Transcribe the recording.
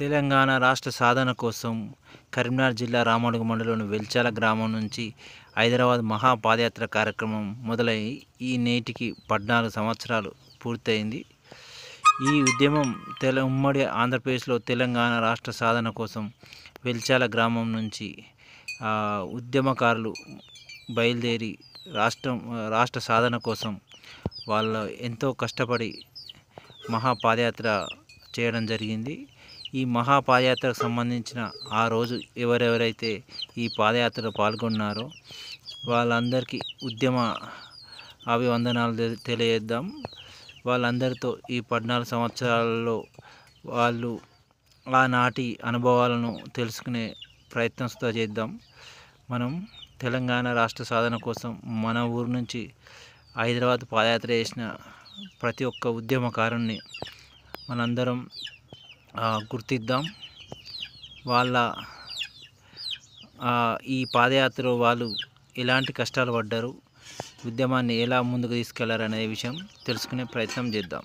తెలంగాణ రాష్ట్ర సాధన కోసం కరీంనగర్ జిల్లా రామడుగు మండలంలోని వెల్చాల గ్రామం నుంచి హైదరాబాద్ మహా పాదయాత్ర కార్యక్రమం మొదలై ఈ నేటికి పద్నాలుగు సంవత్సరాలు పూర్తయింది. ఈ ఉద్యమం తెల ఉమ్మడి ఆంధ్రప్రదేశ్లో తెలంగాణ రాష్ట్ర సాధన కోసం వెల్చాల గ్రామం నుంచి ఉద్యమకారులు బయలుదేరి రాష్ట్రం రాష్ట్ర సాధన కోసం వాళ్ళు ఎంతో కష్టపడి మహాపాదయాత్ర చేయడం జరిగింది. ఈ మహా పాదయాత్రకు సంబంధించిన ఆ రోజు ఎవరెవరైతే ఈ పాదయాత్రలో పాల్గొన్నారో వాళ్ళందరికీ ఉద్యమ అభివందనాలు తెలియజేద్దాం. వాళ్ళందరితో ఈ పద్నాలుగు సంవత్సరాలలో వాళ్ళు ఆనాటి అనుభవాలను తెలుసుకునే ప్రయత్నంతో చేద్దాం. మనం తెలంగాణ రాష్ట్ర సాధన కోసం మన ఊరు నుంచి హైదరాబాద్ పాదయాత్ర చేసిన ప్రతి ఒక్క ఉద్యమకారుణ్ణి మనందరం గుర్తిద్దాం. వాళ్ళ ఈ పాదయాత్రలో వాళ్ళు ఎలాంటి కష్టాలు పడ్డారు ఉద్యమాన్ని ఎలా ముందుకు తీసుకెళ్ళారనే విషయం తెలుసుకునే ప్రయత్నం చేద్దాం.